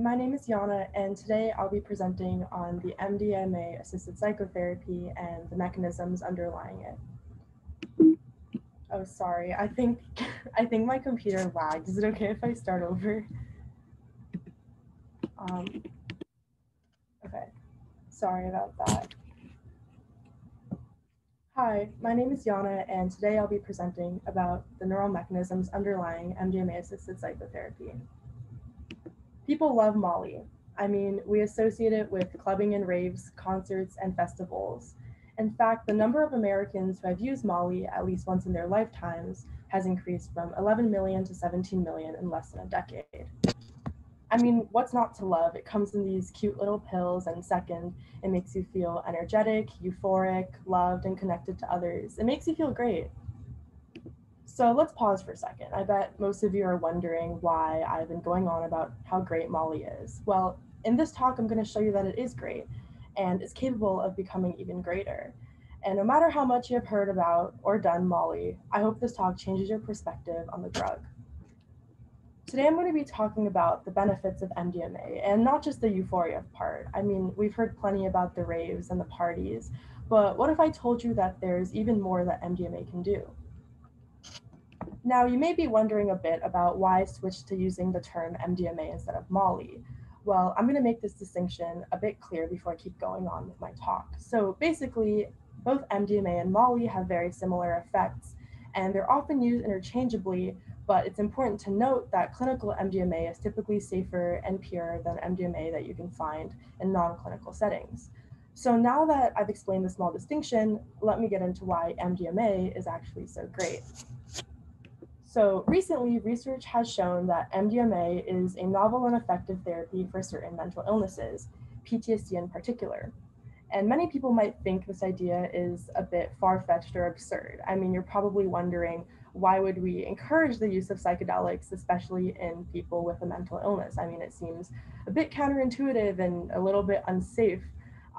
my name is Yana, and today I'll be presenting on the MDMA assisted psychotherapy and the mechanisms underlying it. Oh, sorry. I think I think my computer lagged. Is it okay if I start over? Um, okay. Sorry about that. Hi, my name is Yana, and today I'll be presenting about the neural mechanisms underlying MDMA assisted psychotherapy. People love Molly. I mean, we associate it with clubbing and raves, concerts, and festivals. In fact, the number of Americans who have used Molly at least once in their lifetimes has increased from 11 million to 17 million in less than a decade. I mean, what's not to love? It comes in these cute little pills, and second, it makes you feel energetic, euphoric, loved, and connected to others. It makes you feel great. So let's pause for a second. I bet most of you are wondering why I've been going on about how great Molly is. Well, in this talk, I'm going to show you that it is great and is capable of becoming even greater. And no matter how much you have heard about or done Molly, I hope this talk changes your perspective on the drug. Today, I'm going to be talking about the benefits of MDMA and not just the euphoria part. I mean, we've heard plenty about the raves and the parties, but what if I told you that there's even more that MDMA can do? Now, you may be wondering a bit about why I switched to using the term MDMA instead of Molly. Well, I'm going to make this distinction a bit clear before I keep going on with my talk. So basically, both MDMA and Molly have very similar effects, and they're often used interchangeably, but it's important to note that clinical MDMA is typically safer and purer than MDMA that you can find in non-clinical settings. So now that I've explained the small distinction, let me get into why MDMA is actually so great. So recently, research has shown that MDMA is a novel and effective therapy for certain mental illnesses, PTSD in particular. And many people might think this idea is a bit far-fetched or absurd. I mean, you're probably wondering, why would we encourage the use of psychedelics, especially in people with a mental illness? I mean, it seems a bit counterintuitive and a little bit unsafe.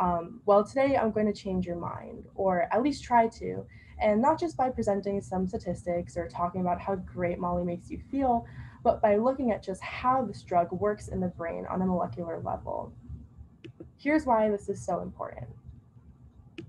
Um, well, today I'm going to change your mind, or at least try to, and not just by presenting some statistics or talking about how great Molly makes you feel, but by looking at just how this drug works in the brain on a molecular level. Here's why this is so important.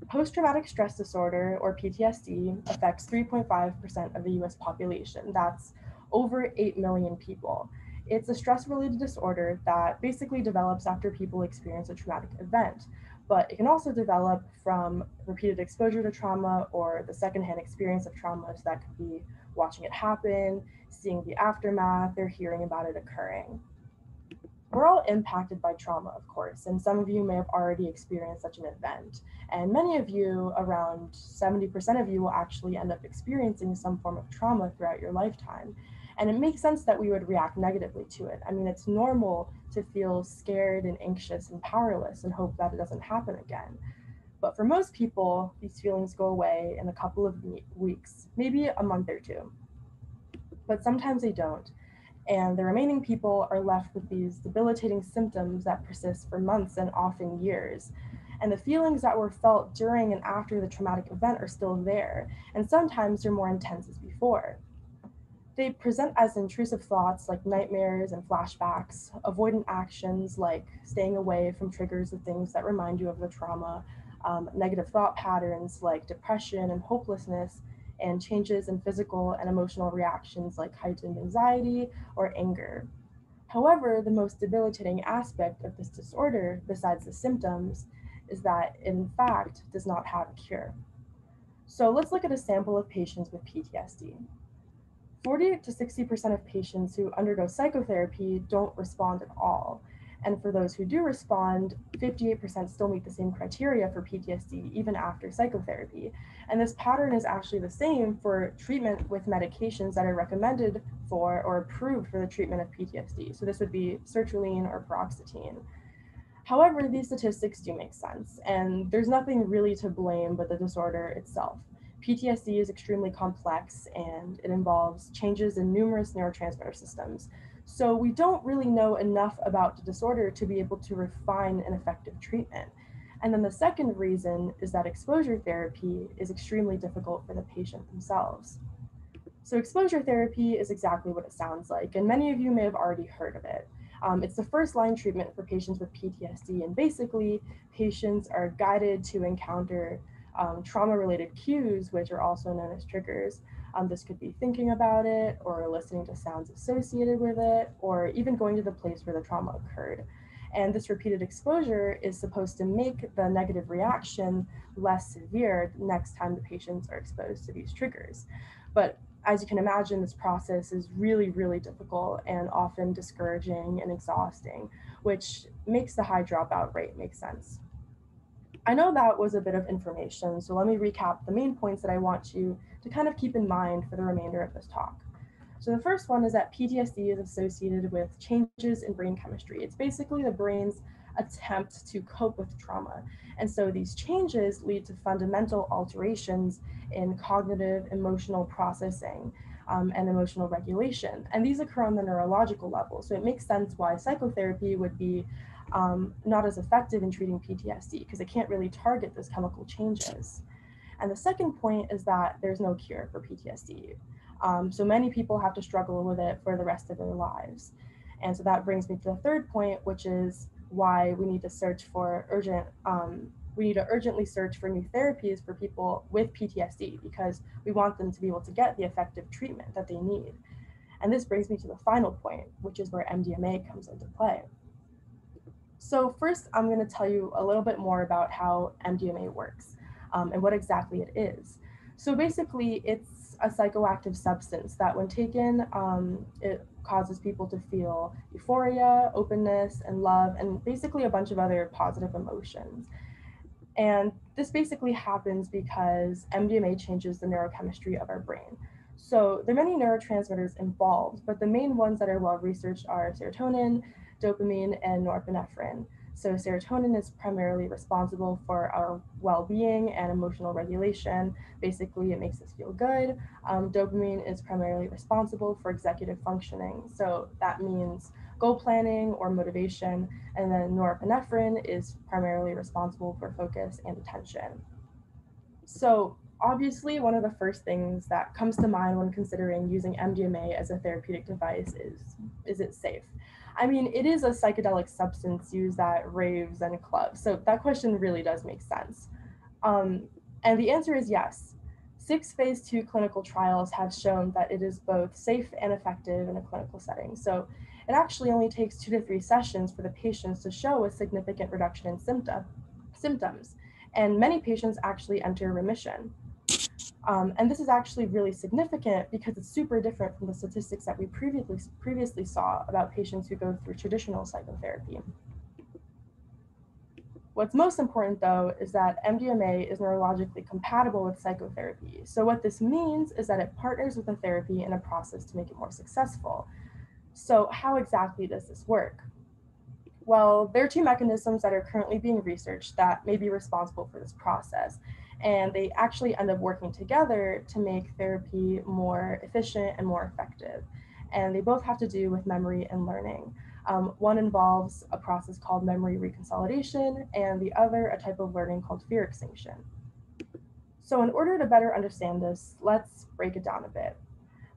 Post-traumatic stress disorder, or PTSD, affects 3.5% of the US population. That's over 8 million people. It's a stress-related disorder that basically develops after people experience a traumatic event but it can also develop from repeated exposure to trauma or the secondhand experience of trauma. So that could be watching it happen, seeing the aftermath, or hearing about it occurring. We're all impacted by trauma, of course, and some of you may have already experienced such an event. And many of you, around 70% of you, will actually end up experiencing some form of trauma throughout your lifetime. And it makes sense that we would react negatively to it. I mean, it's normal to feel scared and anxious and powerless and hope that it doesn't happen again. But for most people, these feelings go away in a couple of weeks, maybe a month or two. But sometimes they don't. And the remaining people are left with these debilitating symptoms that persist for months and often years. And the feelings that were felt during and after the traumatic event are still there. And sometimes they're more intense as before. They present as intrusive thoughts like nightmares and flashbacks, avoidant actions like staying away from triggers of things that remind you of the trauma, um, negative thought patterns like depression and hopelessness, and changes in physical and emotional reactions like heightened anxiety or anger. However, the most debilitating aspect of this disorder, besides the symptoms, is that in fact does not have a cure. So let's look at a sample of patients with PTSD. 40 to 60% of patients who undergo psychotherapy don't respond at all. And for those who do respond, 58% still meet the same criteria for PTSD even after psychotherapy. And this pattern is actually the same for treatment with medications that are recommended for or approved for the treatment of PTSD. So this would be sertraline or paroxetine. However, these statistics do make sense, and there's nothing really to blame but the disorder itself. PTSD is extremely complex and it involves changes in numerous neurotransmitter systems. So we don't really know enough about the disorder to be able to refine an effective treatment. And then the second reason is that exposure therapy is extremely difficult for the patient themselves. So exposure therapy is exactly what it sounds like, and many of you may have already heard of it. Um, it's the first line treatment for patients with PTSD, and basically, patients are guided to encounter um, trauma related cues, which are also known as triggers. Um, this could be thinking about it, or listening to sounds associated with it, or even going to the place where the trauma occurred. And this repeated exposure is supposed to make the negative reaction less severe next time the patients are exposed to these triggers. But as you can imagine, this process is really, really difficult and often discouraging and exhausting, which makes the high dropout rate make sense. I know that was a bit of information, so let me recap the main points that I want you to kind of keep in mind for the remainder of this talk. So the first one is that PTSD is associated with changes in brain chemistry. It's basically the brain's attempt to cope with trauma. And so these changes lead to fundamental alterations in cognitive, emotional processing, um, and emotional regulation. And these occur on the neurological level. So it makes sense why psychotherapy would be um, not as effective in treating PTSD because it can't really target those chemical changes. And the second point is that there's no cure for PTSD. Um, so many people have to struggle with it for the rest of their lives. And so that brings me to the third point, which is why we need to search for urgent um, we need to urgently search for new therapies for people with PTSD because we want them to be able to get the effective treatment that they need. And this brings me to the final point, which is where MDMA comes into play. So first, I'm going to tell you a little bit more about how MDMA works um, and what exactly it is. So basically, it's a psychoactive substance that when taken, um, it causes people to feel euphoria, openness, and love, and basically a bunch of other positive emotions. And this basically happens because MDMA changes the neurochemistry of our brain. So there are many neurotransmitters involved, but the main ones that are well researched are serotonin, dopamine, and norepinephrine. So serotonin is primarily responsible for our well-being and emotional regulation. Basically, it makes us feel good. Um, dopamine is primarily responsible for executive functioning. So that means goal planning or motivation. And then norepinephrine is primarily responsible for focus and attention. So obviously, one of the first things that comes to mind when considering using MDMA as a therapeutic device is, is it safe? I mean, it is a psychedelic substance used at raves and clubs. So that question really does make sense. Um, and the answer is yes. Six phase two clinical trials have shown that it is both safe and effective in a clinical setting. So it actually only takes two to three sessions for the patients to show a significant reduction in symptom, symptoms. And many patients actually enter remission. Um, and this is actually really significant because it's super different from the statistics that we previously, previously saw about patients who go through traditional psychotherapy. What's most important though is that MDMA is neurologically compatible with psychotherapy. So what this means is that it partners with the therapy in a process to make it more successful. So how exactly does this work? Well, there are two mechanisms that are currently being researched that may be responsible for this process and they actually end up working together to make therapy more efficient and more effective. And they both have to do with memory and learning. Um, one involves a process called memory reconsolidation, and the other a type of learning called fear extinction. So in order to better understand this, let's break it down a bit.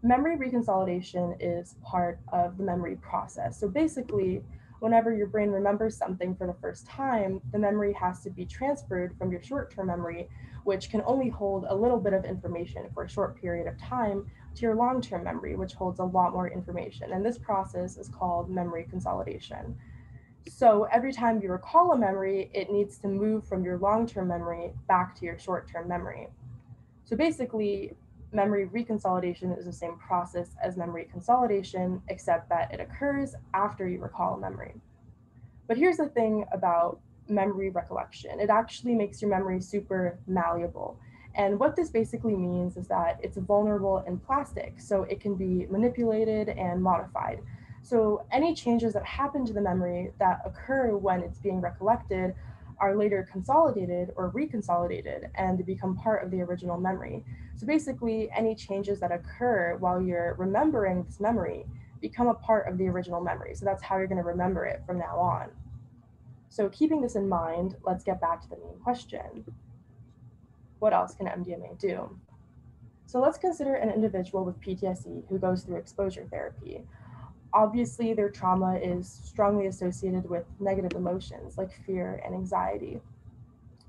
Memory reconsolidation is part of the memory process. So basically, whenever your brain remembers something for the first time, the memory has to be transferred from your short-term memory which can only hold a little bit of information for a short period of time, to your long term memory, which holds a lot more information. And this process is called memory consolidation. So every time you recall a memory, it needs to move from your long term memory back to your short term memory. So basically, memory reconsolidation is the same process as memory consolidation, except that it occurs after you recall a memory. But here's the thing about memory recollection. It actually makes your memory super malleable. And what this basically means is that it's vulnerable and plastic, so it can be manipulated and modified. So any changes that happen to the memory that occur when it's being recollected are later consolidated or reconsolidated and become part of the original memory. So basically, any changes that occur while you're remembering this memory become a part of the original memory. So that's how you're going to remember it from now on. So keeping this in mind, let's get back to the main question. What else can MDMA do? So let's consider an individual with PTSD who goes through exposure therapy. Obviously their trauma is strongly associated with negative emotions like fear and anxiety.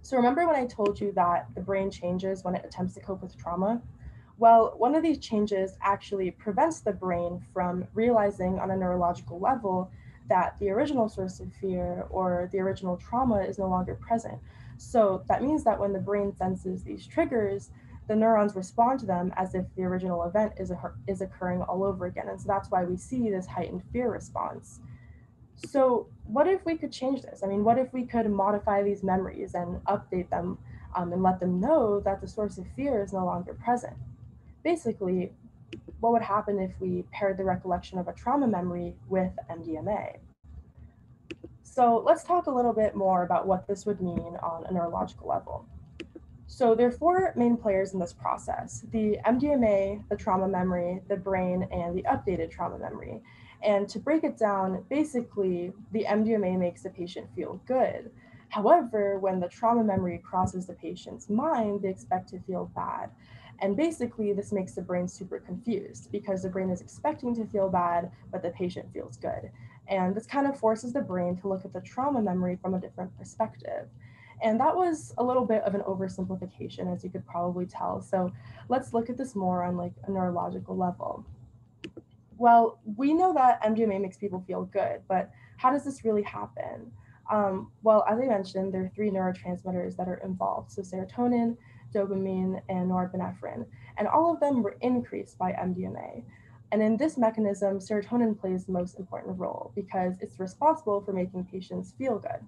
So remember when I told you that the brain changes when it attempts to cope with trauma? Well, one of these changes actually prevents the brain from realizing on a neurological level that the original source of fear or the original trauma is no longer present. So that means that when the brain senses these triggers, the neurons respond to them as if the original event is, is occurring all over again. And so that's why we see this heightened fear response. So what if we could change this? I mean, what if we could modify these memories and update them um, and let them know that the source of fear is no longer present? basically, what would happen if we paired the recollection of a trauma memory with MDMA? So let's talk a little bit more about what this would mean on a neurological level. So there are four main players in this process, the MDMA, the trauma memory, the brain, and the updated trauma memory. And to break it down, basically, the MDMA makes the patient feel good. However, when the trauma memory crosses the patient's mind, they expect to feel bad. And basically, this makes the brain super confused because the brain is expecting to feel bad, but the patient feels good. And this kind of forces the brain to look at the trauma memory from a different perspective. And that was a little bit of an oversimplification, as you could probably tell. So let's look at this more on like a neurological level. Well, we know that MDMA makes people feel good, but how does this really happen? Um, well, as I mentioned, there are three neurotransmitters that are involved. So serotonin, dopamine, and norepinephrine, and all of them were increased by MDMA. And in this mechanism, serotonin plays the most important role because it's responsible for making patients feel good.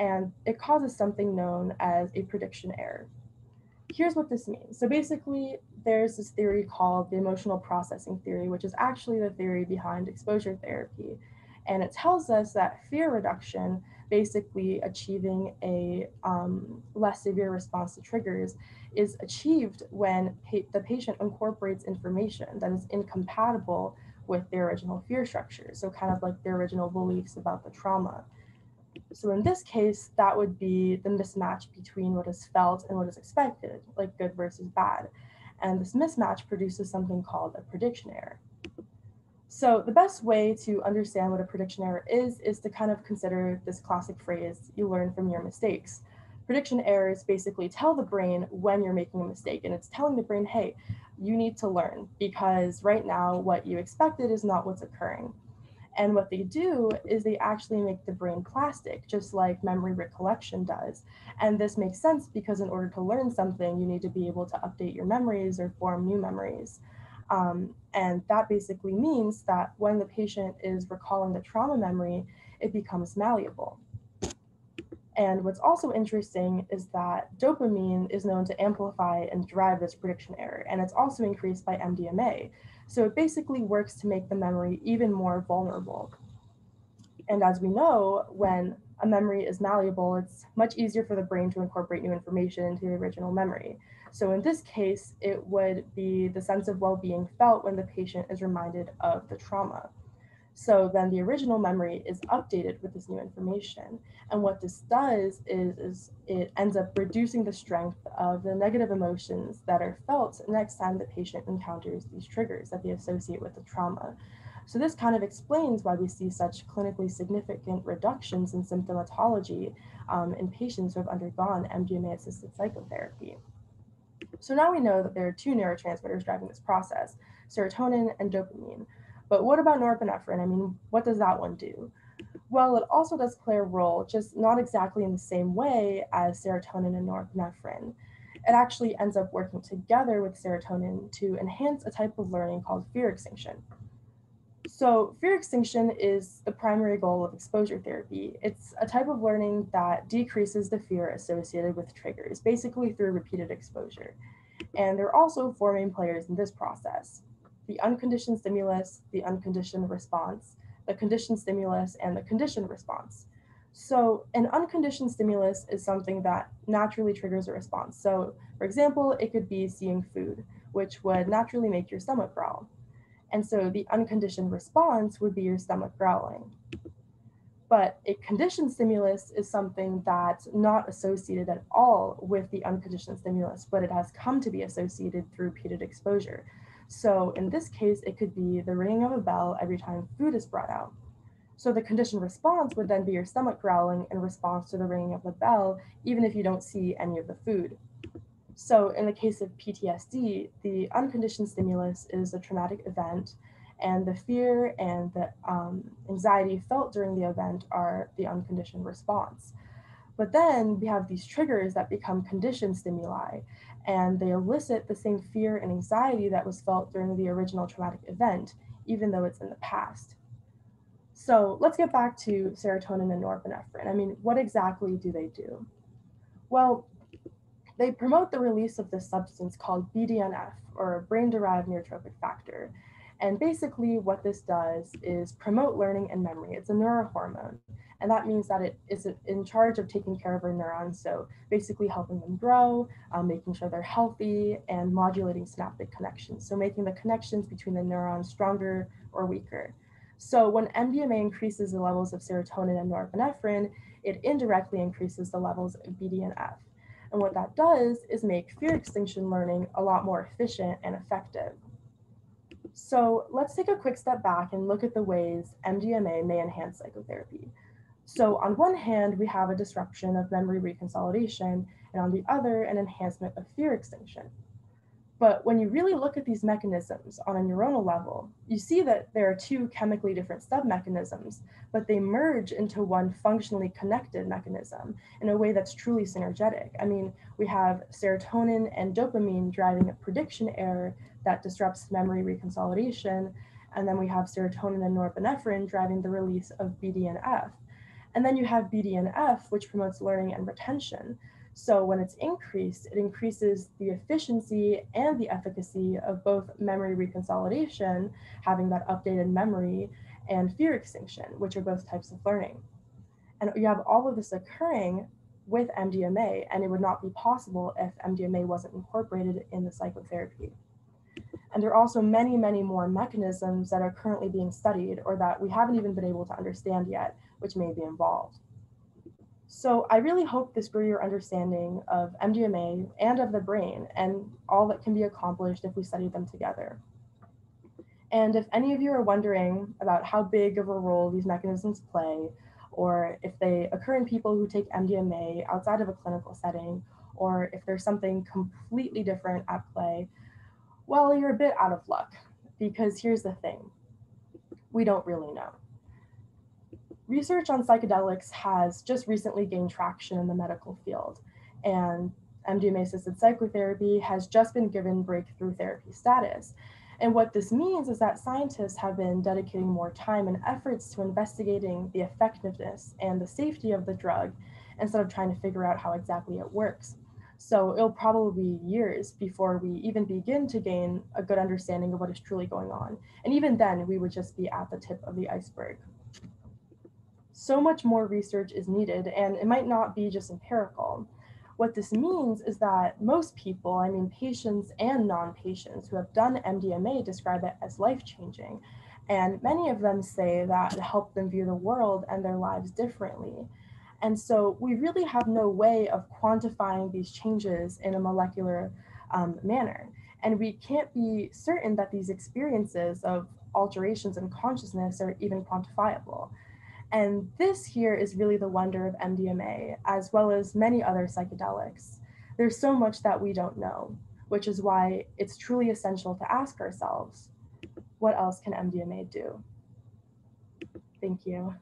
And it causes something known as a prediction error. Here's what this means. So basically, there's this theory called the emotional processing theory, which is actually the theory behind exposure therapy. And it tells us that fear reduction basically achieving a um, less severe response to triggers is achieved when pa- the patient incorporates information that is incompatible with their original fear structure. So, kind of like their original beliefs about the trauma. So, in this case, that would be the mismatch between what is felt and what is expected, like good versus bad. And this mismatch produces something called a prediction error. So the best way to understand what a prediction error is, is to kind of consider this classic phrase, you learn from your mistakes. Prediction errors basically tell the brain when you're making a mistake, and it's telling the brain, hey, you need to learn because right now what you expected is not what's occurring. And what they do is they actually make the brain plastic, just like memory recollection does. And this makes sense because in order to learn something, you need to be able to update your memories or form new memories. Um, and that basically means that when the patient is recalling the trauma memory, it becomes malleable. And what's also interesting is that dopamine is known to amplify and drive this prediction error, and it's also increased by MDMA. So it basically works to make the memory even more vulnerable. And as we know, when a memory is malleable, it's much easier for the brain to incorporate new information into the original memory. So in this case, it would be the sense of well-being felt when the patient is reminded of the trauma. So then the original memory is updated with this new information. And what this does is, is it ends up reducing the strength of the negative emotions that are felt next time the patient encounters these triggers that they associate with the trauma. So this kind of explains why we see such clinically significant reductions in symptomatology um, in patients who have undergone MDMA-assisted psychotherapy. So now we know that there are two neurotransmitters driving this process, serotonin and dopamine. But what about norepinephrine? I mean, what does that one do? Well, it also does play a role, just not exactly in the same way as serotonin and norepinephrine. It actually ends up working together with serotonin to enhance a type of learning called fear extinction. So, fear extinction is the primary goal of exposure therapy. It's a type of learning that decreases the fear associated with triggers, basically through repeated exposure. And there are also four main players in this process the unconditioned stimulus, the unconditioned response, the conditioned stimulus, and the conditioned response. So, an unconditioned stimulus is something that naturally triggers a response. So, for example, it could be seeing food, which would naturally make your stomach growl. And so the unconditioned response would be your stomach growling. But a conditioned stimulus is something that's not associated at all with the unconditioned stimulus, but it has come to be associated through repeated exposure. So in this case, it could be the ringing of a bell every time food is brought out. So the conditioned response would then be your stomach growling in response to the ringing of the bell, even if you don't see any of the food. So in the case of PTSD, the unconditioned stimulus is a traumatic event, and the fear and the um, anxiety felt during the event are the unconditioned response. But then we have these triggers that become conditioned stimuli, and they elicit the same fear and anxiety that was felt during the original traumatic event, even though it's in the past. So let's get back to serotonin and norepinephrine. I mean, what exactly do they do? Well, they promote the release of this substance called BDNF, or brain derived neurotrophic factor. And basically, what this does is promote learning and memory. It's a neurohormone, and that means that it is in charge of taking care of our neurons. So, basically, helping them grow, um, making sure they're healthy, and modulating synaptic connections. So, making the connections between the neurons stronger or weaker. So when MDMA increases the levels of serotonin and norepinephrine, it indirectly increases the levels of BDNF. And what that does is make fear extinction learning a lot more efficient and effective. So let's take a quick step back and look at the ways MDMA may enhance psychotherapy. So on one hand, we have a disruption of memory reconsolidation, and on the other, an enhancement of fear extinction. But when you really look at these mechanisms on a neuronal level, you see that there are two chemically different sub-mechanisms, but they merge into one functionally connected mechanism in a way that's truly synergetic. I mean, we have serotonin and dopamine driving a prediction error that disrupts memory reconsolidation, and then we have serotonin and norepinephrine driving the release of BDNF. And then you have BDNF, which promotes learning and retention. So when it's increased, it increases the efficiency and the efficacy of both memory reconsolidation, having that updated memory, and fear extinction, which are both types of learning. And you have all of this occurring with MDMA, and it would not be possible if MDMA wasn't incorporated in the psychotherapy. And there are also many, many more mechanisms that are currently being studied or that we haven't even been able to understand yet, which may be involved. So I really hope this grew your understanding of MDMA and of the brain and all that can be accomplished if we study them together. And if any of you are wondering about how big of a role these mechanisms play, or if they occur in people who take MDMA outside of a clinical setting, or if there's something completely different at play, well, you're a bit out of luck because here's the thing we don't really know. Research on psychedelics has just recently gained traction in the medical field, and MDMA assisted psychotherapy has just been given breakthrough therapy status. And what this means is that scientists have been dedicating more time and efforts to investigating the effectiveness and the safety of the drug instead of trying to figure out how exactly it works. So it'll probably be years before we even begin to gain a good understanding of what is truly going on. And even then, we would just be at the tip of the iceberg so much more research is needed, and it might not be just empirical. What this means is that most people, I mean patients and non-patients who have done MDMA describe it as life-changing. And many of them say that it helped them view the world and their lives differently. And so we really have no way of quantifying these changes in a molecular um, manner. And we can't be certain that these experiences of alterations in consciousness are even quantifiable. And this here is really the wonder of MDMA, as well as many other psychedelics. There's so much that we don't know, which is why it's truly essential to ask ourselves, what else can MDMA do? Thank you.